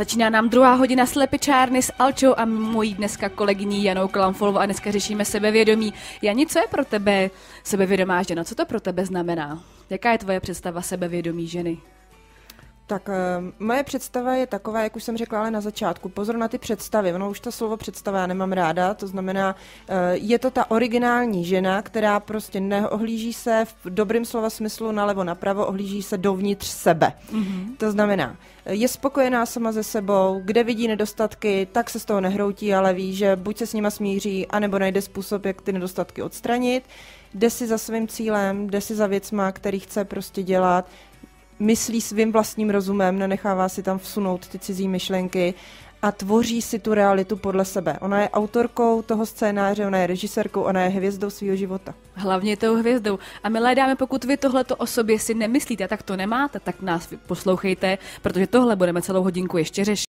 Začíná nám druhá hodina slepičárny s Alčou a mojí dneska kolegyní Janou Klamfolovou a dneska řešíme sebevědomí. Jani, co je pro tebe sebevědomá žena? Co to pro tebe znamená? Jaká je tvoje představa sebevědomí ženy? Tak uh, moje představa je taková, jak už jsem řekla ale na začátku. Pozor na ty představy. Ono už to slovo představa já nemám ráda, to znamená, uh, je to ta originální žena, která prostě neohlíží se v dobrém slova smyslu nalevo napravo, ohlíží se dovnitř sebe. Mm-hmm. To znamená, je spokojená sama ze sebou, kde vidí nedostatky, tak se z toho nehroutí, ale ví, že buď se s nima smíří, anebo najde způsob, jak ty nedostatky odstranit jde si za svým cílem, jde si za věcma, který chce prostě dělat, myslí svým vlastním rozumem, nenechává si tam vsunout ty cizí myšlenky a tvoří si tu realitu podle sebe. Ona je autorkou toho scénáře, ona je režisérkou, ona je hvězdou svého života. Hlavně tou hvězdou. A milé dámy, pokud vy tohleto o sobě si nemyslíte, tak to nemáte, tak nás poslouchejte, protože tohle budeme celou hodinku ještě řešit.